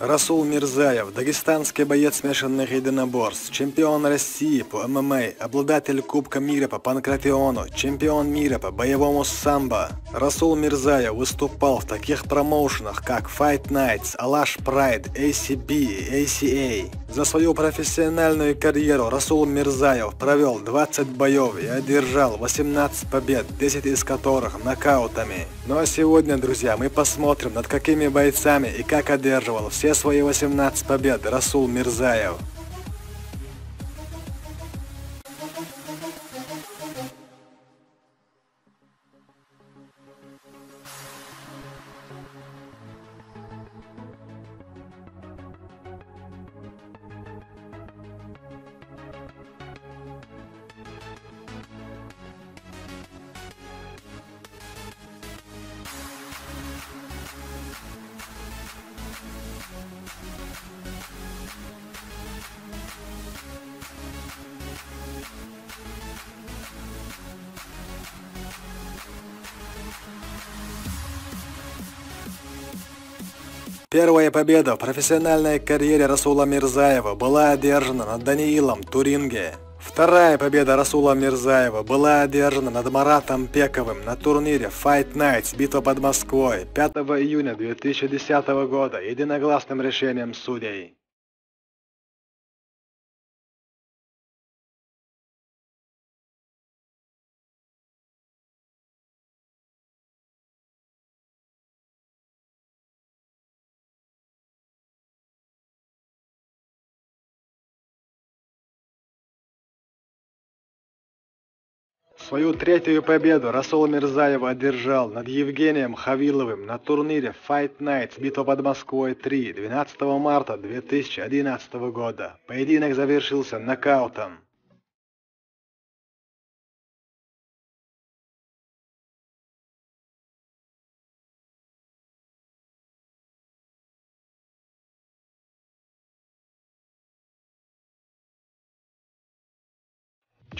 Расул Мирзаев, дагестанский боец смешанных единоборств, чемпион России по ММА, обладатель Кубка мира по панкратиону, чемпион мира по боевому самбо. Расул Мирзаев выступал в таких промоушенах, как Fight Nights, Alash Pride, ACB ACA. За свою профессиональную карьеру Расул Мирзаев провел 20 боев и одержал 18 побед, 10 из которых нокаутами. Ну а сегодня, друзья, мы посмотрим, над какими бойцами и как одерживал все все свои 18 побед Расул Мирзаев. Первая победа в профессиональной карьере Расула Мирзаева была одержана над Даниилом Туринге. Вторая победа Расула Мирзаева была одержана над Маратом Пековым на турнире Fight Nights «Битва под Москвой» 5 июня 2010 года единогласным решением судей. Свою третью победу Расул Мирзаев одержал над Евгением Хавиловым на турнире Fight Nights Битва под Москвой 3 12 марта 2011 года. Поединок завершился нокаутом.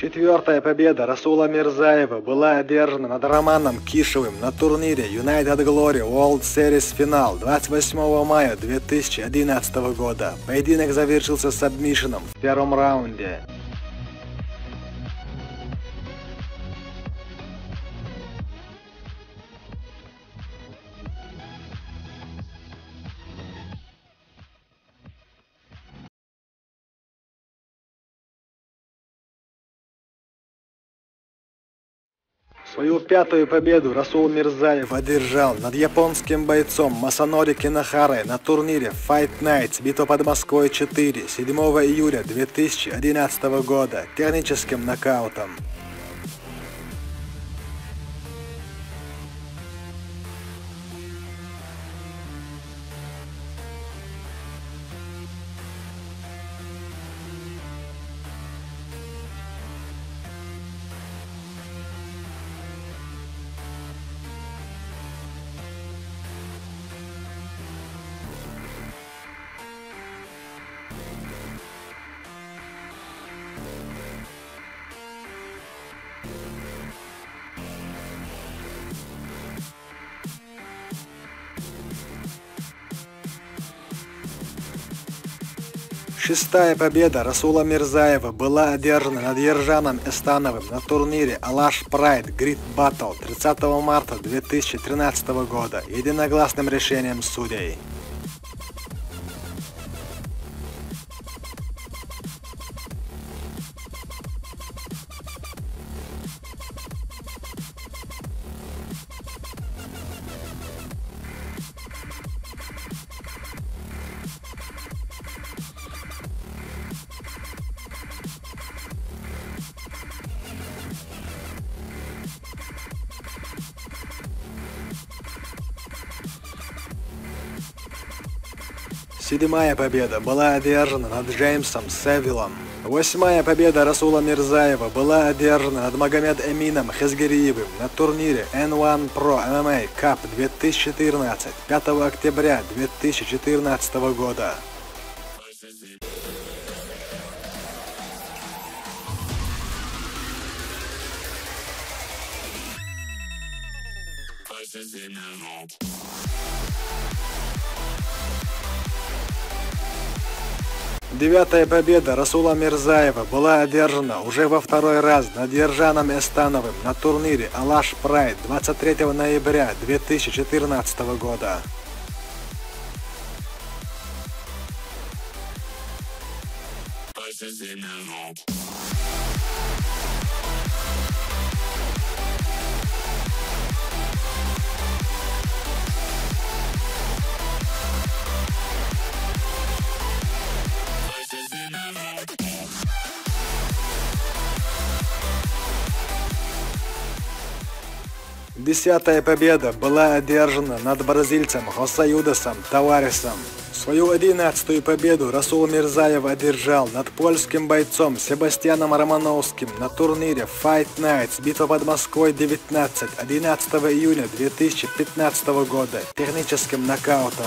Четвертая победа Расула Мирзаева была одержана над Романом Кишевым на турнире United Glory World Series Final 28 мая 2011 года. Поединок завершился сабмишином в первом раунде. Свою пятую победу Расул Мирзаев одержал над японским бойцом Масанори Кинахарой на турнире Fight Nights Битва под Москвой 4 7 июля 2011 года техническим нокаутом. Шестая победа Расула Мирзаева была одержана над Ержаном Эстановым на турнире Алаш Прайд Грит Battle 30 марта 2013 года единогласным решением судей. Седьмая победа была одержана над Джеймсом Севиллом. Восьмая победа Расула Мирзаева была одержана над Магомед Эмином Хезгериевым на турнире N1 Pro MMA Cup 2014 5 октября 2014 года. Voices in the Девятая победа Расула Мирзаева была одержана уже во второй раз над Ержаном Эстановым на турнире Алаш Прайд 23 ноября 2014 года. Десятая победа была одержана над бразильцем Хосаюдасом Таварисом. Свою одиннадцатую победу Расул Мирзаев одержал над польским бойцом Себастьяном Романовским на турнире Fight Nights битва под Москвой 19 11 июня 2015 года техническим нокаутом.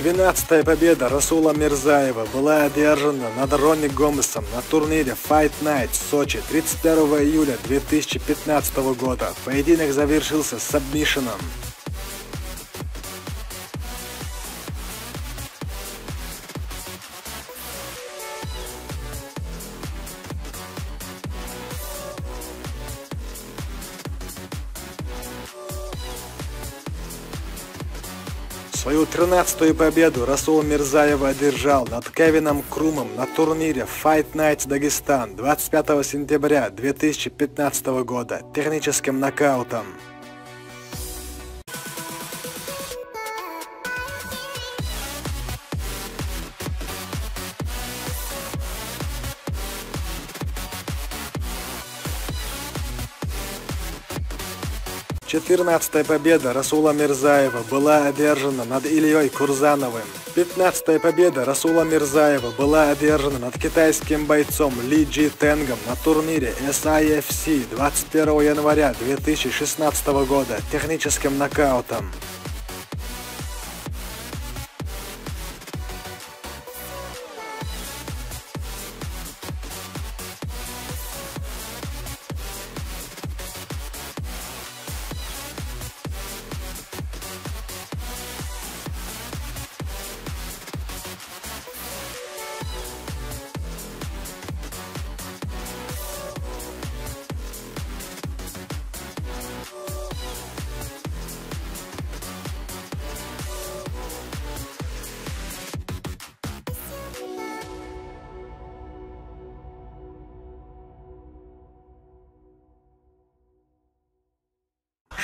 Двенадцатая победа Расула Мирзаева была одержана над Ронни Гомесом на турнире Fight Night в Сочи 31 июля 2015 года. Поединок завершился сабмишеном. 13-ю победу Расул Мирзаева одержал над Кевином Крумом на турнире Fight Nights Дагестан 25 сентября 2015 года техническим нокаутом. Четырнадцатая победа Расула Мирзаева была одержана над Ильей Курзановым. Пятнадцатая победа Расула Мирзаева была одержана над китайским бойцом Ли Джи Тенгом на турнире SIFC 21 января 2016 года техническим нокаутом.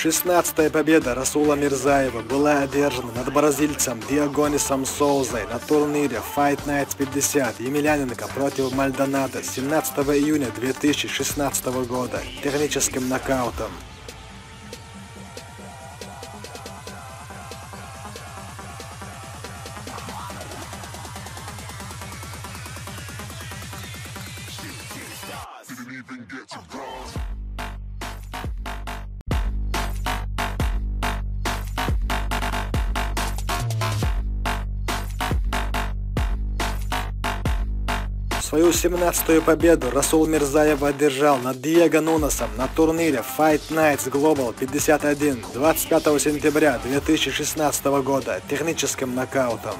Шестнадцатая победа Расула Мирзаева была одержана над бразильцем Диагонисом Соузой на турнире Fight Nights 50 Емельяненко против Мальдонадо 17 июня 2016 года техническим нокаутом. Свою 17-ю победу Расул Мирзаев одержал над Диего Нуносом на турнире Fight Nights Global 51 25 сентября 2016 года техническим нокаутом.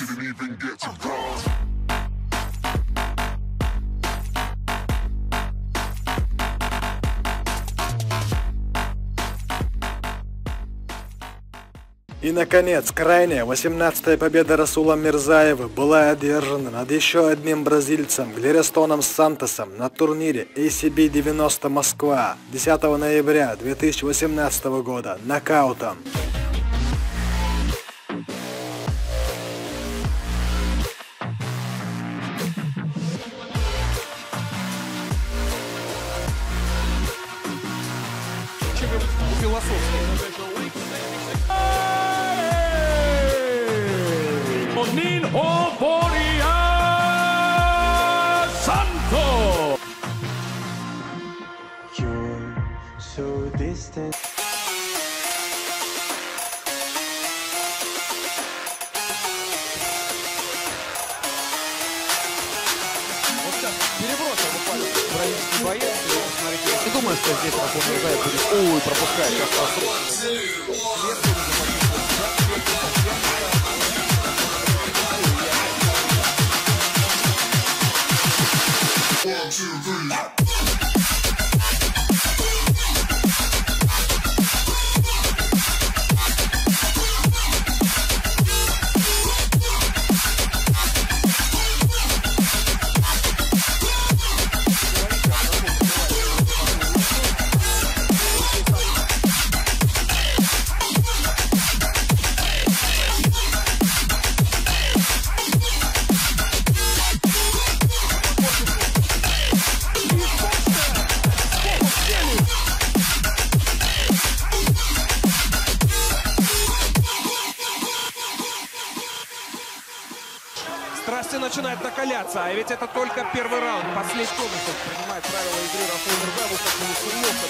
Didn't even get to bronze. И, наконец, крайняя 18-я победа Расула Мирзаева была одержана над еще одним бразильцем Глерестоном Сантосом на турнире ACB 90 Москва 10 ноября 2018 года нокаутом. Я не думаю, что здесь Расул Мирзаев будет... Ой, пропускает сейчас Страсти начинают накаляться, а ведь это только первый раунд. Последний Томасов принимает правила игры Мирзаев. Вот как ему серьезно.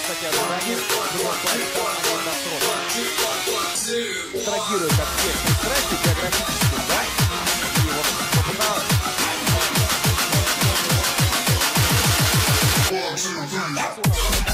Кстати, о заранее. Другой парень, там команда срок. Трагирует от всех пристрастий географически, да? И вот попыталась Загуляли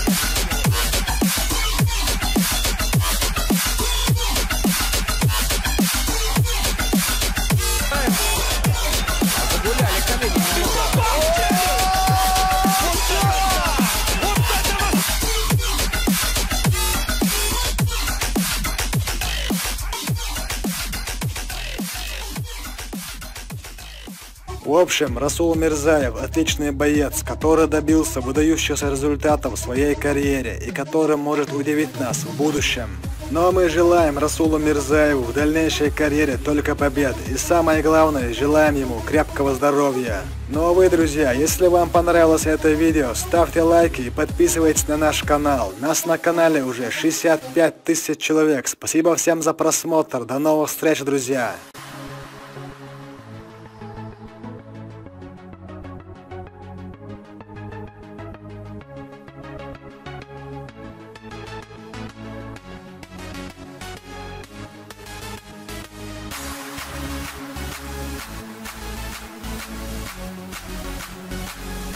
В общем, Расул Мирзаев – отличный боец, который добился выдающихся результатов в своей карьере и который может удивить нас в будущем. Но мы желаем Расулу Мирзаеву в дальнейшей карьере только побед и самое главное, желаем ему крепкого здоровья. Ну а вы, друзья, если вам понравилось это видео, ставьте лайки и подписывайтесь на наш канал. Нас на канале уже 65 тысяч человек. Спасибо всем за просмотр. До новых встреч, друзья!